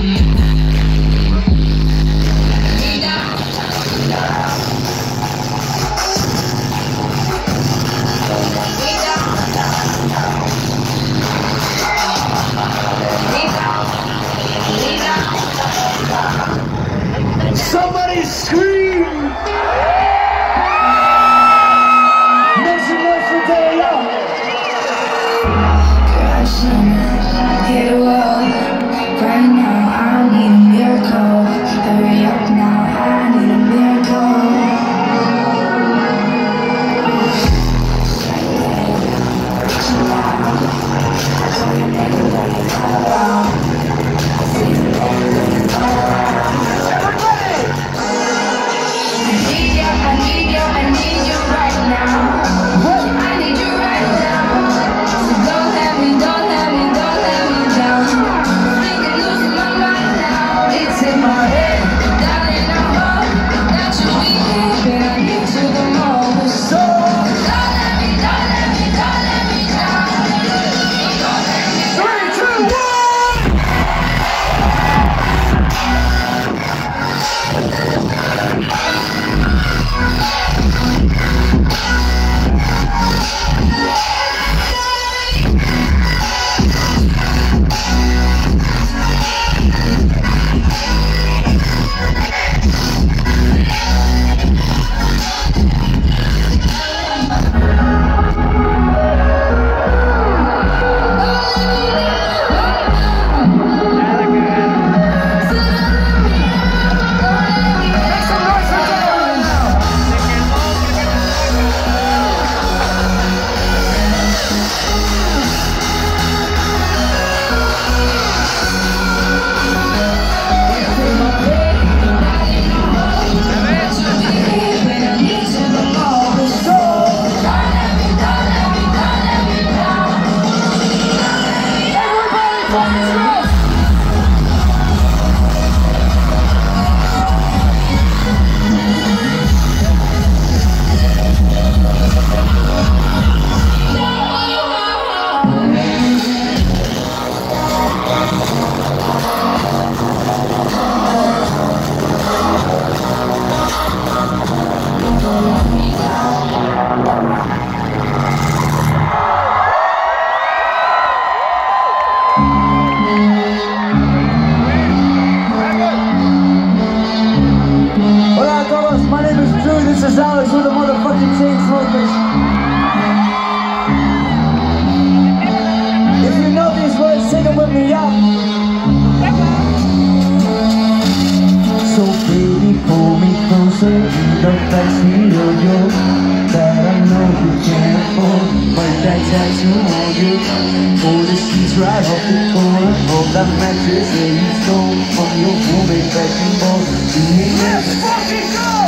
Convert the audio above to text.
Mm-hmm. These are the motherfucking Chainsmokers. If you know these words, sing them with me, yeah. So baby, pull me closer, do the flex me yo-yo That I know you can't afford, but that tattoo on you Pull the sheets right off the corner of that mattress that you stole From your roommate back in home, you need never fucking go!